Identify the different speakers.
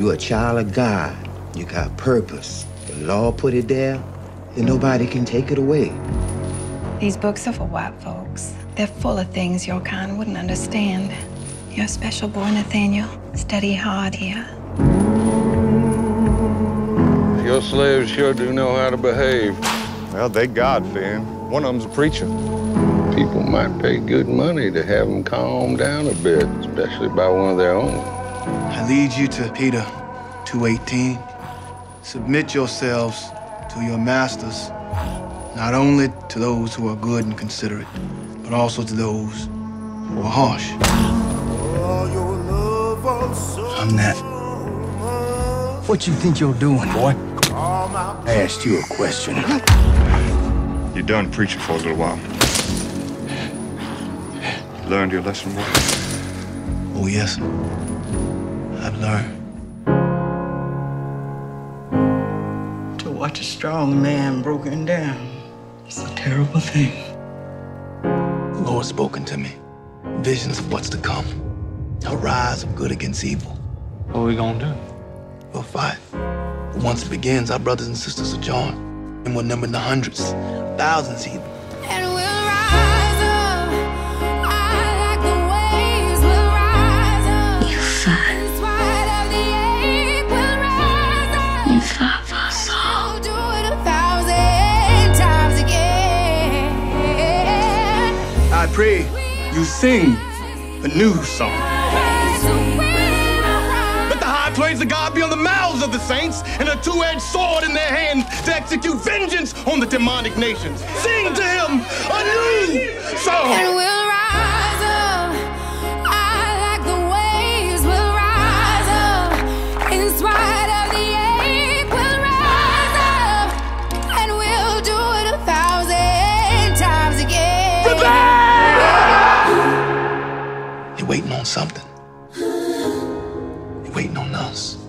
Speaker 1: you a child of God. You got purpose. The law put it there, and nobody can take it away.
Speaker 2: These books are for white folks. They're full of things your kind wouldn't understand. You're a special boy, Nathaniel. Study hard here.
Speaker 3: Your slaves sure do know how to behave.
Speaker 4: Well, they God fearing. One of them's a preacher.
Speaker 3: People might pay good money to have them calm down a bit, especially by one of their own.
Speaker 5: I lead you to Peter 2.18. Submit yourselves to your masters, not only to those who are good and considerate, but also to those who are harsh. I'm that.
Speaker 6: What you think you're doing, boy? I asked you a question.
Speaker 4: You're done preaching for a little while. Learned your lesson, boy?
Speaker 5: Oh, yes. I've learned.
Speaker 7: To watch a strong man broken down It's a terrible thing.
Speaker 5: The Lord's spoken to me. Visions of what's to come. A rise of good against evil.
Speaker 8: What are we gonna do?
Speaker 5: We'll fight. But once it begins, our brothers and sisters will join. And we'll number in the hundreds, thousands even.
Speaker 9: And we'll
Speaker 5: pray you sing a new song. Let the high praise of God be on the mouths of the saints and a two-edged sword in their hand to execute vengeance on the demonic nations. Sing to him a new song. Waiting on something. You're waiting on us.